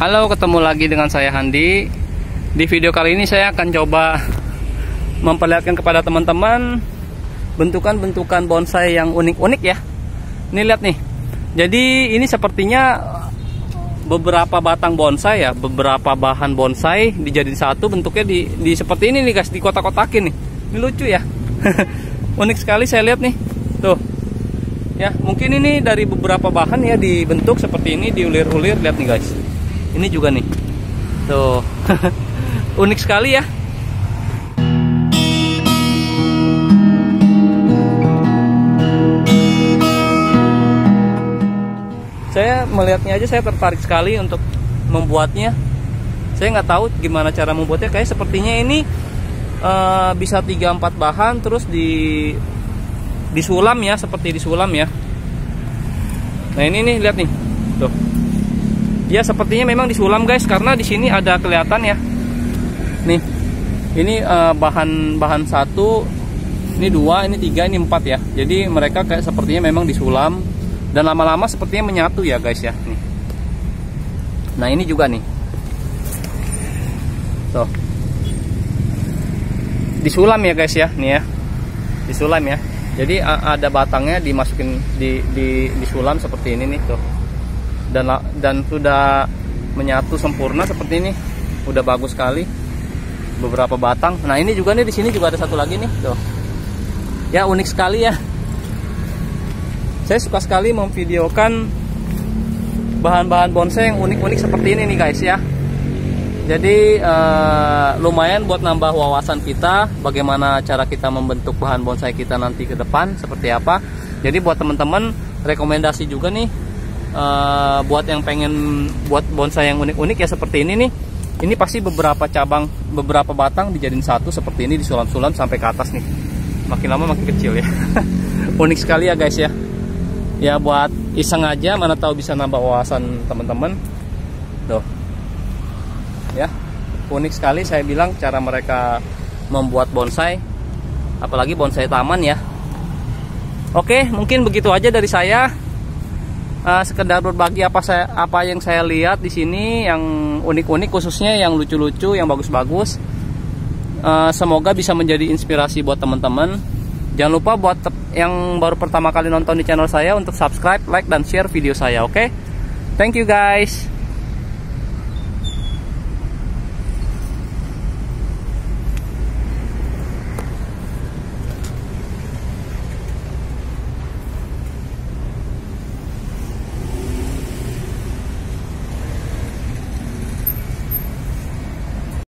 Halo, ketemu lagi dengan saya Handi. Di video kali ini saya akan coba memperlihatkan kepada teman-teman bentukan-bentukan bonsai yang unik-unik ya. Ini lihat nih. Jadi ini sepertinya beberapa batang bonsai ya, beberapa bahan bonsai dijadiin satu bentuknya di, di seperti ini nih guys, di kotak-kotakin nih. Ini lucu ya. unik sekali saya lihat nih. Tuh. Ya, mungkin ini dari beberapa bahan ya dibentuk seperti ini, diulir-ulir. Lihat nih guys. Ini juga nih. Tuh. unik sekali ya. Saya melihatnya aja saya tertarik sekali untuk membuatnya. Saya nggak tahu gimana cara membuatnya. Kayak sepertinya ini uh, bisa 3-4 bahan terus di disulam ya seperti disulam ya. Nah ini nih lihat nih, tuh. Ya sepertinya memang disulam guys karena di sini ada kelihatan ya. Nih, ini uh, bahan bahan satu, ini dua, ini tiga, ini empat ya. Jadi mereka kayak sepertinya memang disulam dan lama-lama sepertinya menyatu ya guys ya. Nih. Nah ini juga nih, tuh. Disulam ya guys ya, nih ya, disulam ya. Jadi ada batangnya dimasukin di, di disulam seperti ini nih tuh. Dan dan sudah menyatu sempurna seperti ini. Udah bagus sekali. Beberapa batang. Nah, ini juga nih di sini juga ada satu lagi nih tuh. Ya unik sekali ya. Saya suka sekali memvideokan bahan-bahan bonsai yang unik-unik seperti ini nih guys ya. Jadi uh, lumayan buat nambah wawasan kita bagaimana cara kita membentuk bahan bonsai kita nanti ke depan seperti apa. Jadi buat teman-teman rekomendasi juga nih uh, buat yang pengen buat bonsai yang unik-unik ya seperti ini nih. Ini pasti beberapa cabang, beberapa batang dijadiin satu seperti ini disulam-sulam sampai ke atas nih. Makin lama makin kecil ya. unik sekali ya guys ya. Ya buat iseng aja mana tahu bisa nambah wawasan teman-teman. Tuh ya unik sekali saya bilang cara mereka membuat bonsai apalagi bonsai taman ya oke mungkin begitu aja dari saya uh, sekedar berbagi apa saya apa yang saya lihat di sini yang unik-unik khususnya yang lucu-lucu yang bagus-bagus. Uh, semoga bisa menjadi inspirasi buat teman-teman. Jangan lupa buat yang baru pertama kali nonton di channel saya untuk subscribe like dan share video saya oke? Okay? thank you guys